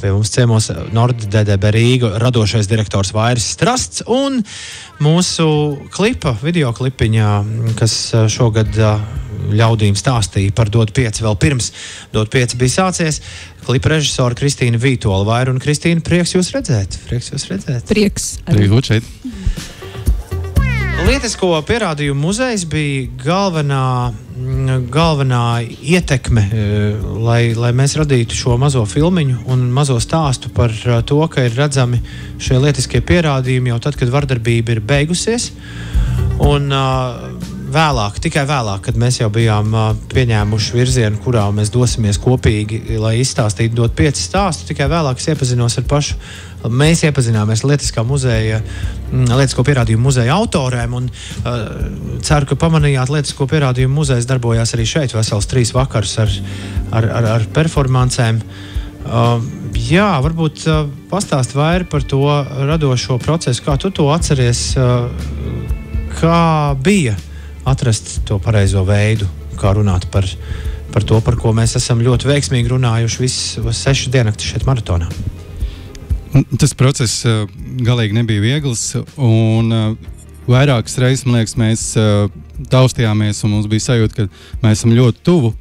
Pie mums ciemos NordDDB Rīga radošais direktors Vairis Strasts un mūsu klipa, video klipiņā, kas šogad ļaudīm stāstīja par Dod 5 vēl pirms Dod 5 bija sācies. Klipa režisora Kristīna Vītola Vaira un Kristīna, prieks jūs redzēt. Prieks jūs redzēt. Prieks. Prieks būt šeit. Lietisko pierādījumu muzejs bija galvenā, galvenā ietekme, eh, lai, lai mēs radītu šo mazo filmu un mazo stāstu par eh, to, ka ir redzami šie lietiskie pierādījumi jau tad, kad vardarbība ir beigusies. Un, uh, vēlāk, tikai vēlāk, kad mēs jau bijām pieņēmuši virzienu, kurā mēs dosimies kopīgi, lai izstāstītu, dot pieci stāstu. Tikai vēlāk es iepazinos ar pašu. Mēs iepazināmies Lietiskā muzeja, Lietisko pierādījumu muzeja autoriem. Un, uh, ceru, ka pamanījāt, Lietisko pierādījumu muzejs darbojās arī šeit vesels trīs vakarus ar, ar, ar, ar performancēm. Uh, jā, varbūt uh, pastāst vairāk par to radošo procesu, kā tu to atceries, uh, kā bija atrast to pareizo veidu, kā runāt par, par to, par ko mēs esam ļoti veiksmīgi runājuši visas sešas dienas šeit maratonā. Tas process uh, galīgi nebija viegls. Un, uh, vairākas reizes liekas, mēs uh, taustījāmies, un mums bija sajūta, ka mēs esam ļoti tuvu,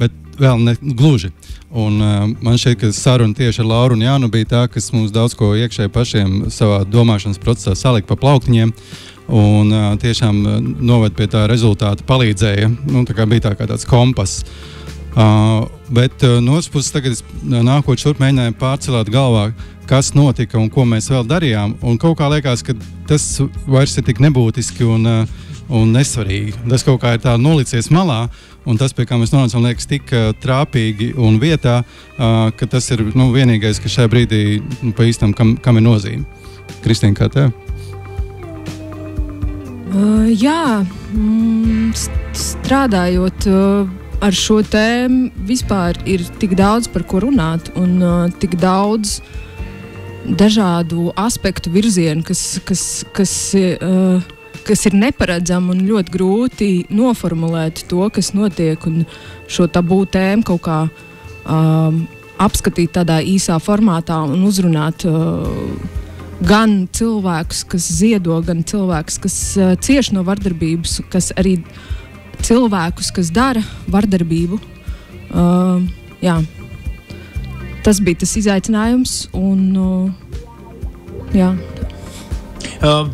bet vēl ne gluži. Un, uh, man šķiet, ka saruna tieši ar Lauru un Jānu bija tā, kas mums daudz ko iekšēji pašiem savā domāšanas procesā salika pa plauktiņiem. Un uh, tiešām noved pie tā rezultāta, palīdzēja. Nu, tā bija tā kā tāds kompass. Uh, bet uh, no otras puses, tagad nākot šurp mēģināju pārcelēt galvā, kas notika un ko mēs vēl darījām. Un kaut kā liekas, ka tas vairs ir tik nebūtiski un, uh, un nesvarīgi. Tas kaut kā ir tā nolicies malā. Un tas, pie kā mēs nonācām, liekas tik uh, trāpīgi un vietā, uh, ka tas ir nu, vienīgais, kas šajā brīdī nu, pa īstam kam, kam ir nozīme. Kristīna, kā tev? Uh, jā, mm, strādājot uh, ar šo tēmu, vispār ir tik daudz par ko runāt un uh, tik daudz dažādu aspektu virzienu, kas, kas, kas, uh, kas ir neparedzami un ļoti grūti noformulēt to, kas notiek, un šo tabū tēmu kaut kā um, apskatīt tādā īsā formātā un uzrunāt. Uh, gan cilvēkus, kas ziedo, gan cilvēkus, kas uh, cieš no vardarbības, kas arī cilvēkus, kas dara vardarbību. Uh, jā. Tas bija tas izaicinājums. Un, uh, jā. Uh,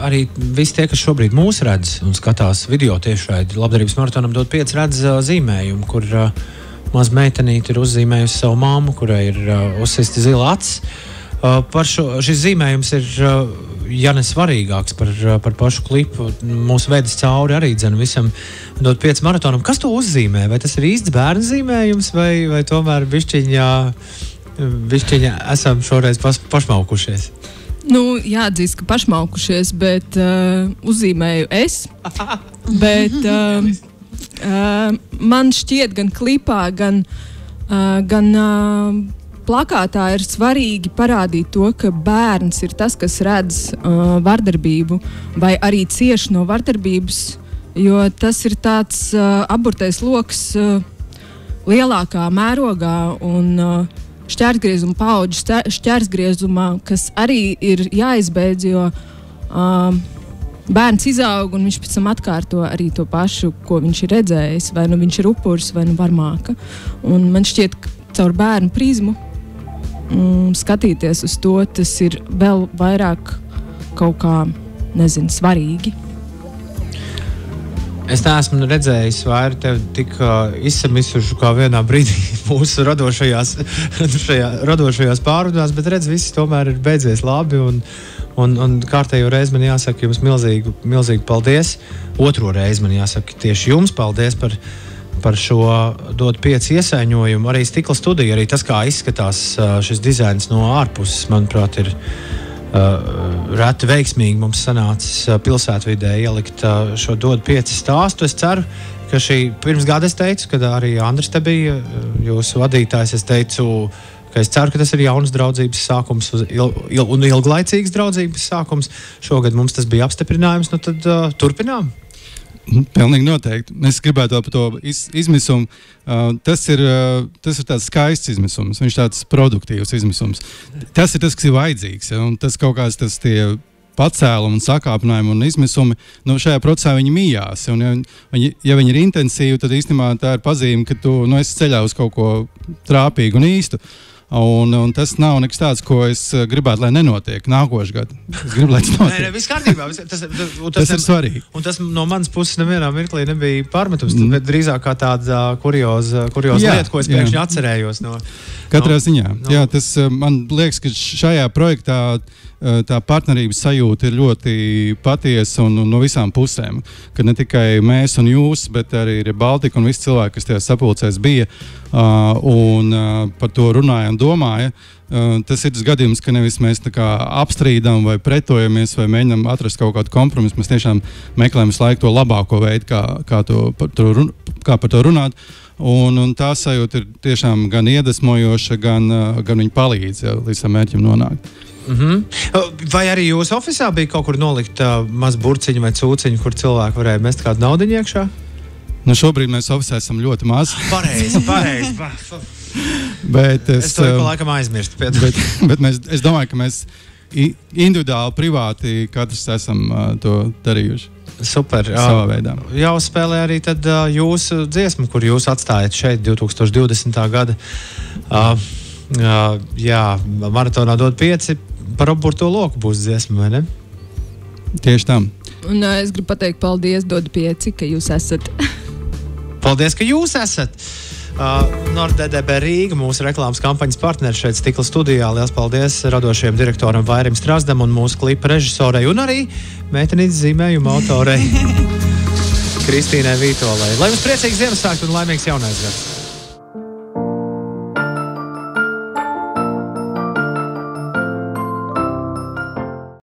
arī visi tie, kas šobrīd mūs redz un skatās video tiešraidi, labdarības maratonam dod pieci redz uh, zīmējumu, kur uh, maza meitenīte ir uzzīmējusi savu māmu, kurai ir uh, uzsista zila acis. Uh, par šo šis zīmējums ir. Uh, ja ne svarīgāks par, par pašu klipu, mūsu veidus cauri arī dzen, visam dot pieci maratonam. Kas to uzzīmē? Vai tas ir īsts bērnu zīmējums, vai, vai tomēr bišķiņā, bišķiņā esam šoreiz pas, pašmaukušies? Nu, jāatzīst, ka pašmaukušies, bet uh, uzzīmēju es. bet, uh, uh, man šķiet, gan klipā, gan, uh, gan uh, plakātā ir svarīgi parādīt to, ka bērns ir tas, kas redz uh, vardarbību vai arī cieš no vardarbības, jo tas ir tāds uh, aburtais lokus uh, lielākā mērogā un uh, šķērsgriezuma paudžu šķērsgriezumā, kas arī ir jāizbeidz, jo uh, bērns izaug un viņš pēc tam atkārto arī to pašu, ko viņš ir redzējis. Vai nu viņš ir upuris vai nu varmāka. Un man šķiet, ka caur bērnu prizmu mm, skatīties uz to, tas ir vēl vairāk kaut kā nezinu, svarīgi. Es neesmu redzējis vairs tevi tik uh, izsamisušu kā vienā brīdī mūsu radošajās, šajā, radošajās pārunās, bet redz, viss tomēr ir beidzies labi. Un, un, un kārtējo reizi man jāsaka jums milzīgi, milzīgi paldies. Otro reizi man jāsaka tieši jums paldies par par šo dot pieci iesaiņojumu. Arī stikla studija, arī tas, kā izskatās šis dizains no ārpuses, manuprāt, ir uh, reti veiksmīgi mums sanācis pilsētvidē ielikt uh, šo dot pieci stāstu. Es ceru, ka šī pirms gada es teicu, kad arī Andris te bija jūsu vadītājs, es teicu, ka es ceru, ka tas ir jauns draudzības sākums il, il, un ilglaicīgs draudzības sākums. Šogad mums tas bija apstiprinājums, nu tad uh, turpinām. Pilnīgi noteikti. Es gribētu par to iz, izmisumu. Uh, tas, ir, uh, tas ir tāds skaists izmisums, viņš ir tāds produktīvs izmisums. Tas ir tas, kas ir vajadzīgs. Ja? Tas kaut kāds tas tie pacēlumi, sakāpinājumi un izmisumi nu, šajā procesā viņi mījās. Un, ja, ja viņi ir intensīvi, tad īstenībā tā ir pazīme, ka tu nu, esi ceļā uz kaut ko trāpīgu un īstu. Un, un tas nav nekas tāds, ko es eh, gribētu, lai nenotiek nākošais gads. Es gribu, lai tas notiek. Nē, nē, viss kārtībā. Tas, tas, tas, tas ir svarīgi. Un tas no manas puses nevienā mirklī nebija pārmetums, mm. bet drīzāk kā tāda kurioza, kurioza lieta, ko es pēkšņi atcerējos. No, Katrā no, ziņā. No. Jā, tas eh, man liekas, ka šajā projektā Eh, tā partnerības sajūta ir ļoti patiesa un, un no visām pusēm. Ka ne tikai mēs un jūs, bet arī Baltika un visi cilvēki, kas tajā sapulcēs bija uh, un par to runāja un domāja. Tas ir tas gadījums, ka nevis mēs apstrīdam vai pretojamies vai mēģinām atrast kaut kādu kompromisu. Mēs tiešām meklējam visu laiku to labāko veidu, kā, kā, to, par, to, kā par to runāt. Un, un tā sajūta ir tiešām gan iedvesmojoša, gan, gan viņa palīdz ja, līdz tam mērķim nonākt. Mm -hmm. Vai arī jūsu oficiālā bija kaut kur nolikta uh, maza burciņa vai cūciņa, kur cilvēki varēja mest kādu naudu iekšā? Nu, šobrīd mēs oficiāli esam ļoti mazi. Pareizi, pareizi. bet es, es to jau laikam aizmirstu. bet, bet mēs, es domāju, ka mēs individuāli, privāti katrs esam uh, to darījuši. Super. Savā veidā. Jau spēlē arī tad, uh, jūsu dziesmu, kur jūs atstājat šeit 2020. gada. Uh, uh, jā, maratonā dod pieci par apburto loku būs dziesma, vai ne? Tieši tā. Un, uh, es gribu pateikt, paldies, dod pieci, ka jūs esat. paldies, ka jūs esat! Uh, NordDB Rīga, mūsu reklāmas kampaņas partneris šeit, Stikla studijā. Lielas paldies radošajam direktoram Vairim Strasdam un mūsu klipa režisorei un arī meitenītes zīmējuma autorei Kristīnai Vītolai. Lai jums priecīgs Ziemassvētku un laimīgs jaunais gads!